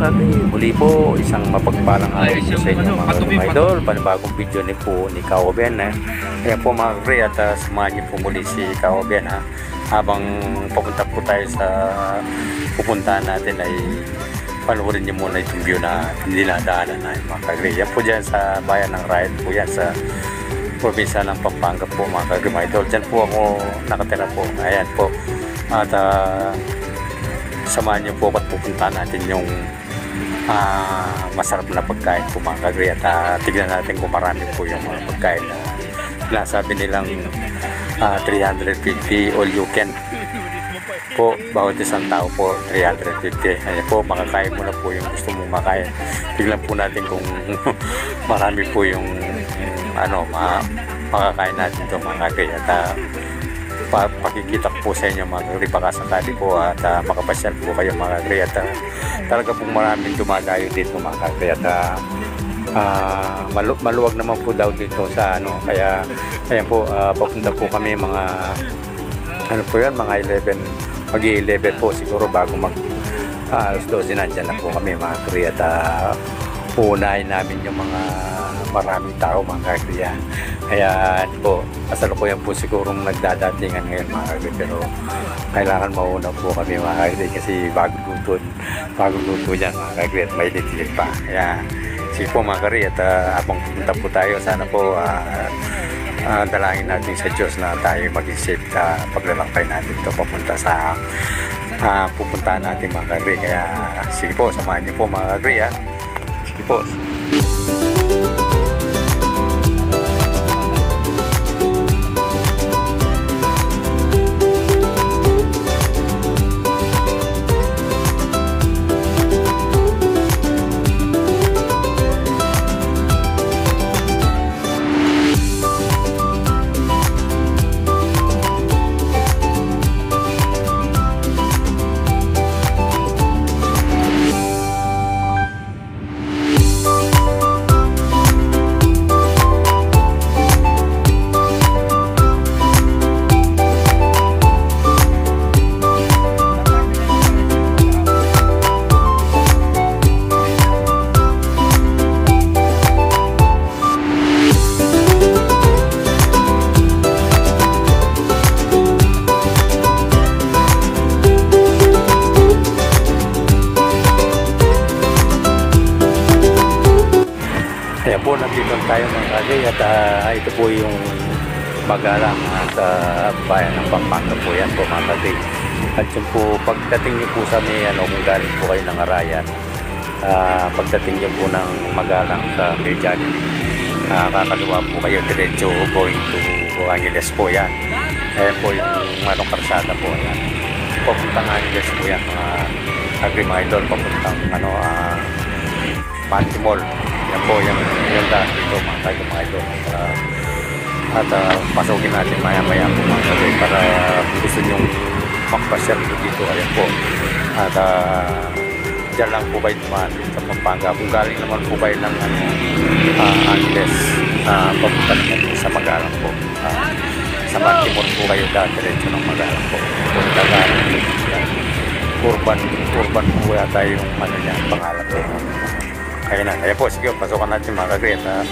mga kagri, muli po isang mapagpalang araw po sa inyo mga kagri mga idol. Panibagong video ni po ni Kao Ben. Eh. Kaya po mga kagri at uh, samahan niyo po muli si Kao Ben ha. Habang papunta po tayo sa pupuntahan natin ay panoorin niyo muna itong view na hindi nadaanan na mga kagri. Yan po dyan sa bayan ng Riot po yan sa probinsya ng Pampanga po mga kagri mga idol. Dyan po ako nakatira po. Ayan po. At uh, samahan niyo po at pupunta natin yung ah, masarap na pagkain po mga kagri. At ah, tignan natin kung marami po yung mga pagkain na nasabi nilang ah, 350 all you can. Po bawat isang tao po 350 ayan po makakain mo na po yung gusto mong makain. Tignan po natin kung marami po yung ano ma makakain natin ito mga kagri. Ah, pa, pakikita po sa inyo mga baka sakali po at uh, makapasyal po kayo mga kagri at uh, talaga pong maraming dumadayo dito mga kagri at uh, malu maluwag naman po daw dito sa ano kaya ayan po uh, papunta po kami mga ano po yan mga 11 mag 11 po siguro bago mag uh, alas 12 nandyan na po kami mga kagri at uh, uunahin namin yung mga maraming tao mga kagri ah. Kaya ano po, kasalukuyan po sigurong nagdadatingan ngayon mga kagri pero kailangan mauna po kami mga kagri kasi bago luto, bago luto yan mga kagri at may litilip pa. Kaya sige po mga kagri at uh, habang pupunta po tayo sana po uh, uh, dalangin natin sa Diyos na tayo maging safe uh, paglalakbay natin ito papunta sa uh, pupuntahan natin mga kagri. Kaya sige po, samahan niyo po mga kagri ha. Sige po. Nandito tayo mga kagay at ah, ito po yung magalang sa bayan ng Pampanga po yan po mga kagay. At yun po, pagdating niyo po sa may ano, kung galing po kayo ng Arayan, ah, pagdating niyo po ng magalang sa Mirjan, uh, kakaliwa po kayo diretso going to Angeles po yan. Ayan po yung manong karsada po yan. Papuntang Angeles po yan mga mga idol, papuntang ano, Panty Mall. Yan po, yan, yan daan dito mga tayo mga idol. Uh, at uh, pasukin natin maya maya po mga tayo para kung gusto nyong magpasyal po dito. Ayan po. At uh, dyan lang po kayo dumaan sa Pampanga. Kung galing naman po kayo ng ano, uh, Angeles, uh, papunta naman po sa Magalang po. Uh, sa Pantimor po kayo daan diretso ng Magalang po. Punta ka urban urban po yata yung ano niya pangalan po Ayan na. Ayan po, sige, pasukan natin mga kagret ha,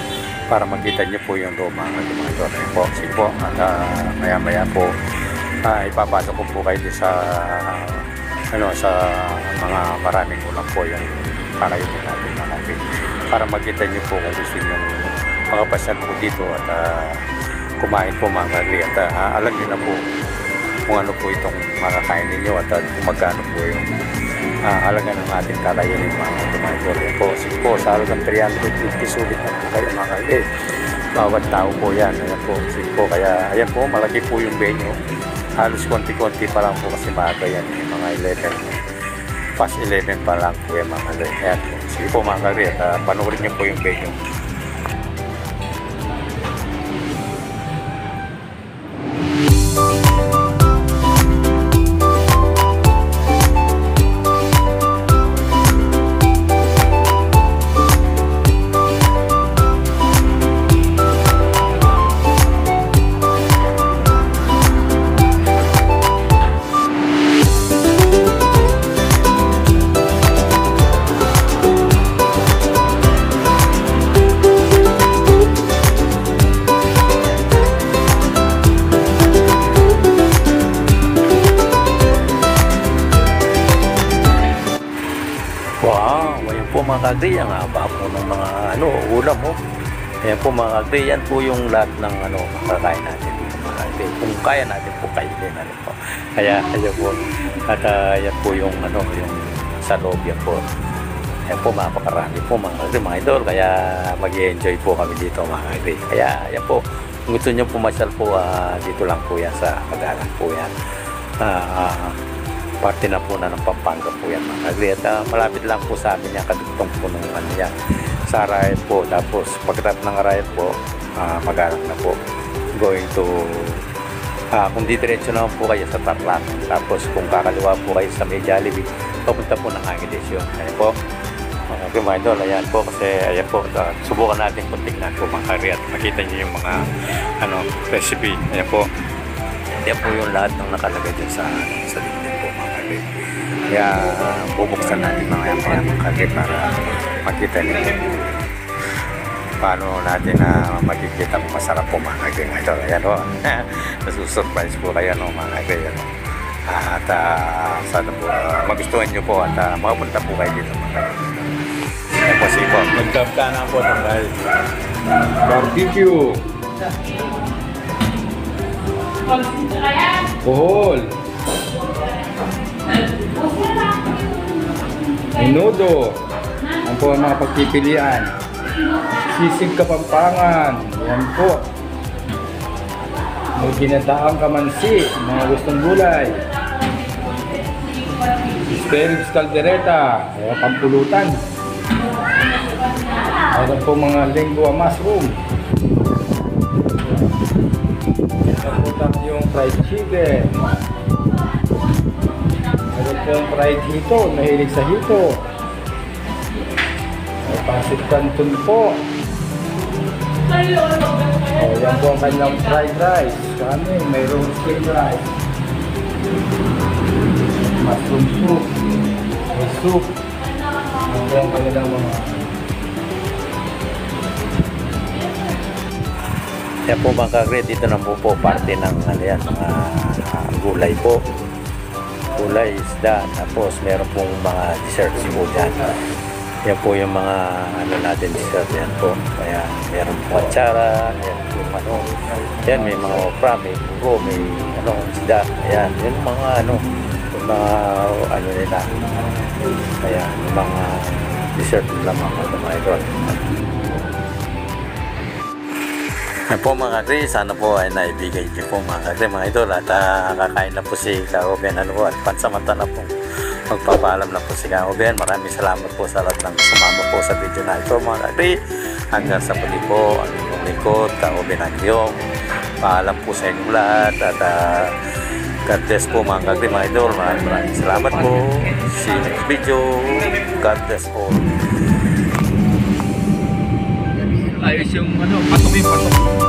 para makita niyo po yung loob mga kagret. Ayan po, sige po. At uh, maya maya po, uh, ipapasok ko po kayo sa ano sa mga maraming ulam po yung kakayunin natin mga kagret. Para makita niyo po kung gusto niyo makapasyan po dito at uh, kumain po mga kagret. At uh, alam niyo na po kung ano po itong makakain ninyo at uh, kung magkano po yung uh, halaga ng ating kakainin mga tumaydol. Po, po, sa halagang 350 sulit na po kayo mga kaibigan. Bawat tao po yan. Ayan po, po. Kaya, ayan po, malaki po yung venue. Halos konti-konti pa lang po kasi maaga yan. Yung mga 11. Past 11 pa lang po yan mga kaibigan. Ayan po. Sige po mga kaibigan. Uh, panoorin niyo po yung venue. Kagri, ang haba po ng mga ano, ulam mo. Ayan po mga kagri, yan po yung lahat ng ano, kakain natin dito mga kagri. Kung kaya natin po kainin ano po. Kaya, ayan po. At ah, yan po yung ano, yung sa loob yan po. Ayan po, mapakarami po mga kagri, mga idol. Kaya mag enjoy po kami dito mga kagri. Kaya, ayan po. Kung gusto nyo pumasyal po, ah, dito lang po yan sa Pagalan po yan. Ah, ah, parte na po na ng Pampanga po yan mga kagri. Ah, malapit lang po sa amin yan, kadugtong po nung ano yan. Sa Arayat po. Tapos pagkatapos ng Arayat po, ah, mag-anak na po. Going to Ah, kung didiretso naman po kayo sa Tarlac, tapos kung kakaliwa po kayo sa May Jollibee, papunta po ng Angeles yun. Ayan po. Mga kumain ayan po kasi ayan po, ah, subukan natin kung tignan po mga kari at makita niyo yung mga ano, recipe. Ayan po. Yan po yung lahat ng nakalagay dyan sa, sa kari. Ah, bubuksan natin mga yan mga kari para makita niyo paano natin na makikita kung masarap po mga kaibigan ito. Ayan o. Nasusurprise po kayo no, mga kaibigan. At uh, sana po ah, magustuhan nyo po at uh, makapunta po kayo dito mga. Ayan po si po. Nagkapta na po ng guys. Barbecue. Bohol. Menudo. Ang po ang mga pagpipilian. Sisig Kapampangan. Yan po. May ginataang kamansi. Mga gustong gulay. Spirits Caldereta. Kaya pampulutan. Mayroon po mga lingua mushroom. Mayroon po yung fried chicken. Yung fried hito. Mahilig sa hito. May pasit canton po. O, yan po ang kanyang fried rice. Kami, mayroong steamed rice. Mushroom soup. May soup. Ang kanilang mga Yan po mga kagre, dito na po po parte ng ano yan, ah, gulay po. Gulay, isda, tapos meron pong mga desserts po dyan. Yan po yung mga ano natin dessert yan po. Kaya meron po atsara, yan po ano. Yan may mga opera, may bugo, may ano, isda. Yung mga ano, yung mga ano nila. Kaya mga dessert nila mga mga idol. Yan po mga kakri, sana po ay naibigay niyo po mga kakri mga idol at ah, kakain na po si Kaoben ano po at pansamantala po magpapaalam na po si Kaoben. Maraming salamat po sa lahat ng sumama po sa video na ito mga kakri. Hanggang sa puli po ang inyong lingkod, Kaoben Agyong. Paalam po sa inyong lahat at ah, God bless po mga kakri mga idol. Maraming salamat po. See you next video. God bless po. Ayos yung ano, patok yung patok.